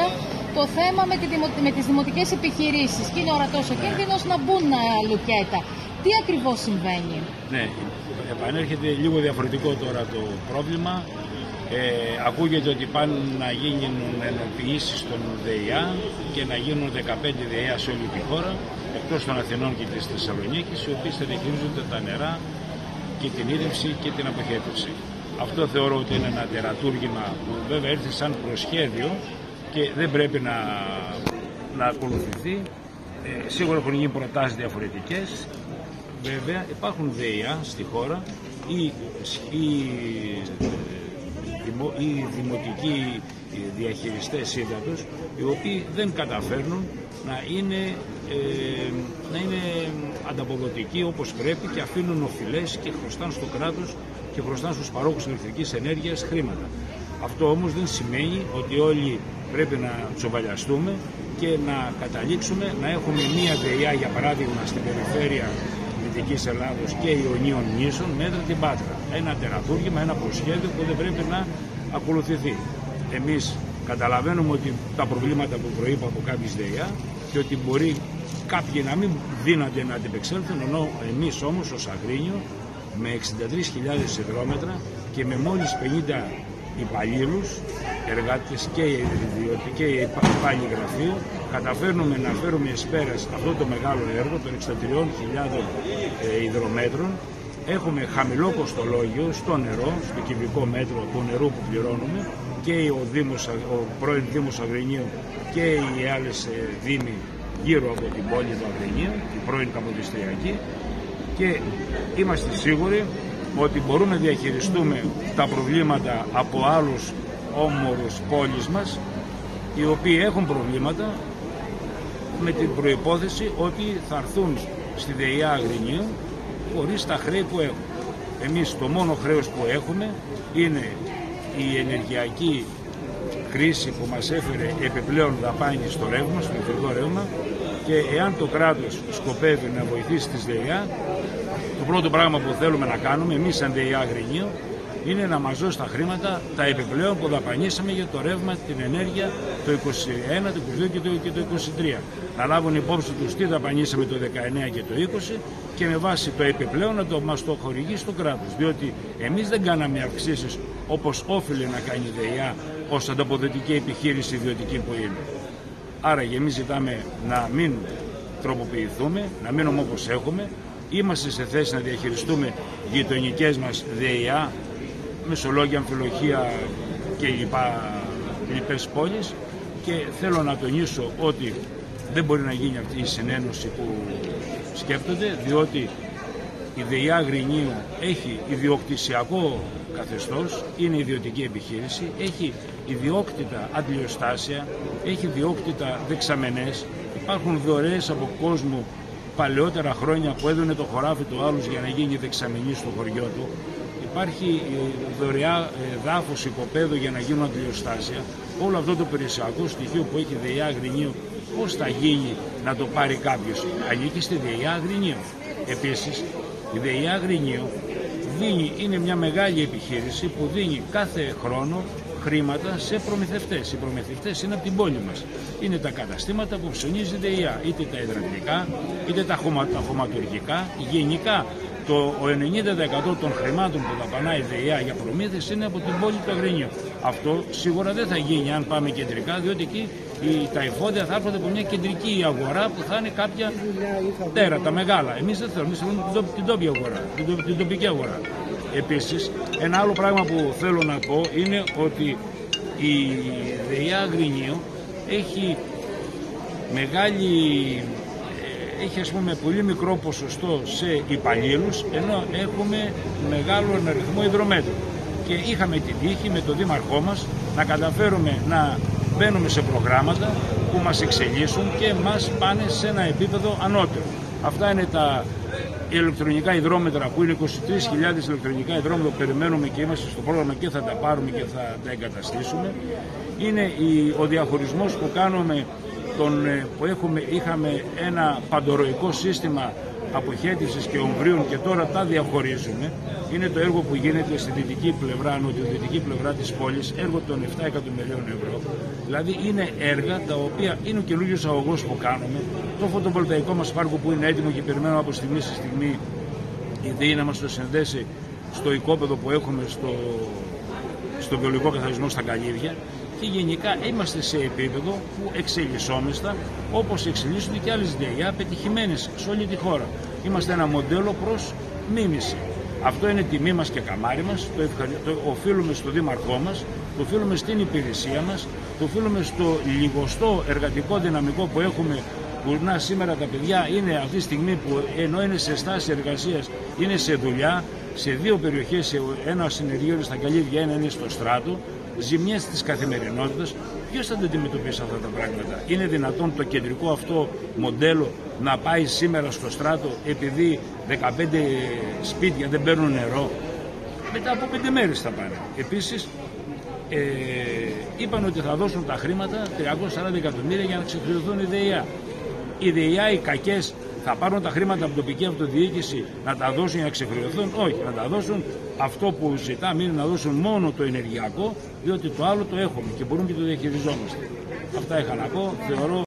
θέματα το θέμα με, τη, με τις δημοτικές επιχειρήσεις και είναι ορατός ο κίνδυνος να μπουν ε, λουκέτα. Τι ακριβώς συμβαίνει; Ναι, επανέρχεται λίγο διαφορετικό τώρα το πρόβλημα. Ε, ακούγεται ότι πάνε να γίνουν ενοποιήσεις στον ΔΕΙΑ και να γίνουν 15 ΔΕΙΑ σε όλη τη χώρα εκτός των Αθηνών και της Θεσσαλονίκης οι οποίες θα διαχειρίζονται τα νερά και την ίδρυψη και την αποχέτευση. Αυτό θεωρώ ότι είναι ένα τερατούργημα που βέβαια έρθει σαν προσχέδιο και δεν πρέπει να, να ακολουθηθεί. Ε, σίγουρα έχουν γίνει προτάσεις διαφορετικές. Βέβαια υπάρχουν ΔΕΙΑ στη χώρα ή, ή, ή δημοτικοί διαχειριστές ύδατος οι οποίοι δεν καταφέρνουν να είναι, ε, να είναι ανταποδοτικοί όπως πρέπει και αφήνουν οφειλές και χρωστάνε στο κράτος και χρωστάνε στους παρόχους ηλεκτρικής ενέργειας χρήματα. Αυτό όμως δεν σημαίνει ότι όλοι πρέπει να τσοβαλιαστούμε και να καταλήξουμε να έχουμε μία ΔΕΙΑ για παράδειγμα στην περιφέρεια Δυτικής Ελλάδος και Ιωνίων νήσων μέτρα την Πάτρα. Ένα τερατούργημα, ένα προσχέδιο που δεν πρέπει να ακολουθηθεί. Εμείς καταλαβαίνουμε ότι τα προβλήματα που προείπα από κάποιες ΔΕΙΑ και ότι μπορεί κάποιοι να μην δύναται να αντιπεξέλθουν, ενώ εμείς όμως ως Αγρίνιο με 63.000 υδρόμετρα και με μόλις 50 υπαλλήλους, εργάτες και οι και οι υπάλληλοι γραφείου, καταφέρνουμε να φέρουμε εις πέρας αυτό το μεγάλο έργο των 63.000 ε, υδρομέτρων. Έχουμε χαμηλό κοστολόγιο στο νερό, στο κυβικό μέτρο του νερού που πληρώνουμε και ο, Δήμος, ο πρώην Δήμος Αγρινίου και οι άλλες ε, δήμοι γύρω από την πόλη του Αγρινίου, η πρώην Καποδιστριακή και είμαστε σίγουροι ότι μπορούμε να διαχειριστούμε τα προβλήματα από άλλους όμορους πόλεις μας οι οποίοι έχουν προβλήματα με την προϋπόθεση ότι θα έρθουν στη ΔΕΙΑ Αγρινίου χωρίς τα χρέη που έχουν. Εμείς το μόνο χρέος που έχουμε είναι η ενεργειακή κρίση που μας έφερε επιπλέον δαπάνη στο ρεύμα, στο ηλεκτρικό ρεύμα και εάν το κράτος σκοπεύει να βοηθήσει τις ΔΕΙΑ το πρώτο πράγμα που θέλουμε να κάνουμε εμείς σαν ΔΕΙΑ Γρινίου είναι να μας δώσει τα χρήματα, τα επιπλέον που δαπανίσαμε για το ρεύμα, την ενέργεια το 21, το 22 και το, και το 23. Να λάβουν υπόψη τους τι δαπανίσαμε το 19 και το 20 και με βάση το επιπλέον να το μας το χορηγήσει το κράτος. Διότι εμείς δεν κάναμε αυξήσεις όπως όφιλε να κάνει η ΔΕΙΑ ως ανταποδοτική επιχείρηση ιδιωτική που είναι. Άρα και εμείς ζητάμε να μην τροποποιηθούμε, να μείνουμε όπως έχουμε, είμαστε σε θέση να διαχειριστούμε γειτονικές μας ΔΕΙΑ, Μεσολόγια, Αμφιλοχία και λοιπά, λοιπές πόλεις. Και θέλω να τονίσω ότι δεν μπορεί να γίνει αυτή η συνένωση που σκέπτονται διότι η ΔΕΙΑ Γρινίου έχει ιδιοκτησιακό καθεστώς, είναι ιδιωτική επιχείρηση, έχει ιδιόκτητα αντιλιοστάσια, έχει ιδιόκτητα δεξαμενές, υπάρχουν δωρεές από κόσμο παλαιότερα χρόνια που έδωνε το χωράφι του άλλους για να γίνει δεξαμενής στο χωριό του. Υπάρχει δωρεά ε, δάφος οικοπαίδου για να γίνουν αντιλιοστάσια. Όλο αυτό το περιουσιακό στοιχείο που έχει ΔΕΙΑ Γρινίου, πώς θα γίνει να το πάρει κάποιος; Ανήκει στη ΔΕΙΑ Γρινίου. Επίσης, η ΔΕΙΑ Γρινίου δίνει, είναι μια μεγάλη επιχείρηση που δίνει κάθε χρόνο χρήματα σε προμηθευτές. Οι προμηθευτές είναι από την πόλη μας. Είναι τα καταστήματα που ψωνίζει η ΔΕΙΑ, είτε τα υδρατικά, είτε τα, χωμα, τα χωματουργικά. Γενικά το 90% των χρημάτων που δαπανάει η ΔΕΙΑ για προμήθειες είναι από την πόλη του Αγρινίου. Αυτό σίγουρα δεν θα γίνει αν πάμε κεντρικά, διότι εκεί οι, τα εφόδια θα έρχονται από μια κεντρική αγορά που θα είναι κάποια τέρατα μεγάλα. Εμείς δεν θέλουμε, εμείς θέλουμε την, τόπια αγορά, την, την τοπική αγορά. Επίσης, ένα άλλο πράγμα που θέλω να πω είναι ότι η ΔΕΙΑ Αγρινίου έχει μεγάλη ε, έχει ας πούμε πολύ μικρό ποσοστό σε υπαλλήλους ενώ έχουμε μεγάλο αριθμό υδρομέτρων και είχαμε την τύχη με τον δήμαρχό μας να καταφέρουμε να μπαίνουμε σε προγράμματα που μας εξελίσσουν και μας πάνε σε ένα επίπεδο ανώτερο. Αυτά είναι τα ηλεκτρονικά υδρόμετρα που είναι 23.000 ηλεκτρονικά υδρόμετρα που περιμένουμε και είμαστε στο πρόγραμμα και θα τα πάρουμε και θα τα εγκαταστήσουμε. Είναι ο διαχωρισμός που κάνουμε τον, ε, που έχουμε, είχαμε ένα παντοροϊκό σύστημα αποχέτησης και ομβρίων και τώρα τα διαχωρίζουμε είναι το έργο που γίνεται στη δυτική πλευρά, νοτιοδυτική πλευρά της πόλης, έργο των 7 εκατομμυρίων ευρώ. Δηλαδή είναι έργα τα οποία είναι ο καινούριο αγωγός που κάνουμε, το φωτοβολταϊκό μας πάρκο που είναι έτοιμο και περιμένουμε από στιγμή στη στιγμή η ΔΕΗ να μας το συνδέσει στο οικόπεδο που έχουμε στο, στο βιολογικό καθαρισμό στα Καλύβια και γενικά είμαστε σε επίπεδο που εξελισσόμεστα όπως εξελίσσονται και άλλες ΔΕΙΑ πετυχημένες σε όλη τη χώρα. Είμαστε ένα μοντέλο προς μίμηση. Αυτό είναι τιμή μας και καμάρι μας, το, το οφείλουμε στο δήμαρχό μας, το οφείλουμε στην υπηρεσία μας, το οφείλουμε στο λιγοστό εργατικό δυναμικό που έχουμε που να σήμερα τα παιδιά είναι αυτή τη στιγμή που ενώ είναι σε στάση εργασίας είναι σε δουλειά σε δύο περιοχές, ένα συνεργείο είναι στα Καλύβια, ένα είναι στο Στράτο ζημιές της καθημερινότητας, ποιος θα αντιμετωπίσει αυτά τα πράγματα; Είναι δυνατόν το κεντρικό αυτό μοντέλο να πάει σήμερα στο στράτο επειδή 15 σπίτια δεν παίρνουν νερό; Μετά από πέντε μέρες θα πάνε. Επίσης, ε, είπαν ότι θα δώσουν τα χρήματα 340 εκατομμύρια για να ξεχρεωθούν οι ΔΕΙΑ. Οι ΔΕΙΑ, οι κακές θα πάρουν τα χρήματα από την τοπική αυτοδιοίκηση να τα δώσουν για να ξεχρεωθούν. Όχι, να τα δώσουν αυτό που ζητάμε είναι να δώσουν μόνο το ενεργειακό, διότι το άλλο το έχουμε και μπορούμε και το διαχειριζόμαστε. Αυτά είχα να πω. Θεωρώ